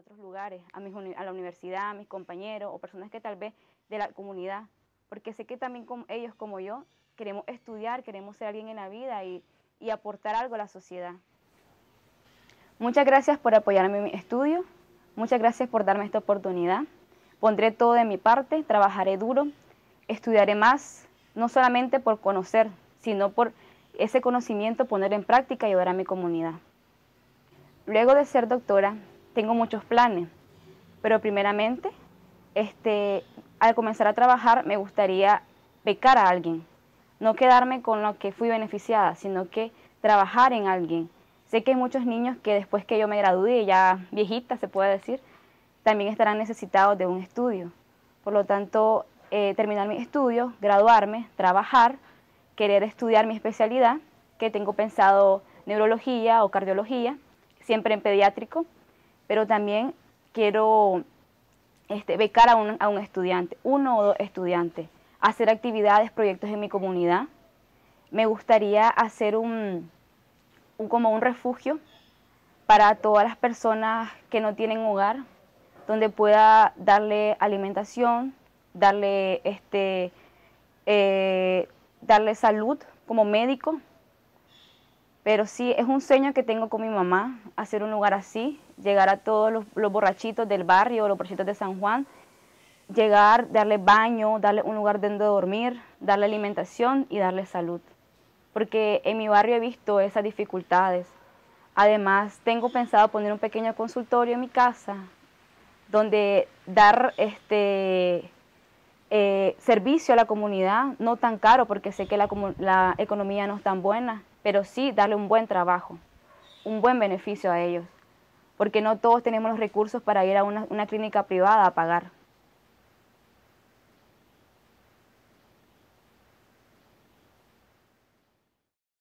otros lugares, a, a la universidad, a mis compañeros o personas que tal vez de la comunidad, porque sé que también como ellos como yo queremos estudiar, queremos ser alguien en la vida y aportar algo a la sociedad. Muchas gracias por apoyarme en mi estudio, muchas gracias por darme esta oportunidad. Pondré todo de mi parte, trabajaré duro, estudiaré más, no solamente por conocer, sino por ese conocimiento poner en práctica y ayudar a mi comunidad. Luego de ser doctora, tengo muchos planes, pero primeramente, este, al comenzar a trabajar, me gustaría becar a alguien, no quedarme con lo que fui beneficiada, sino que trabajar en alguien. Sé que hay muchos niños que después que yo me gradúe, ya viejita se puede decir, también estarán necesitados de un estudio. Por lo tanto, eh, terminar mi estudio, graduarme, trabajar, querer estudiar mi especialidad, que tengo pensado neurología o cardiología, siempre en pediátrico, pero también quiero este, becar a un, estudiante, uno o dos estudiantes, hacer actividades, proyectos en mi comunidad. Me gustaría hacer un, como un refugio para todas las personas que no tienen hogar, donde pueda darle alimentación, darle, este, eh, darle salud como médico. Pero sí, es un sueño que tengo con mi mamá, hacer un lugar así, llegar a todos los, borrachitos del barrio, los borrachitos de San Juan, llegar, darle baño, darle un lugar donde dormir, darle alimentación y darle salud. Porque en mi barrio he visto esas dificultades. Además, tengo pensado poner un pequeño consultorio en mi casa, donde dar este, eh, servicio a la comunidad, no tan caro porque sé que la, la economía no es tan buena, pero sí darle un buen trabajo, un buen beneficio a ellos, porque no todos tenemos los recursos para ir a una, una clínica privada a pagar.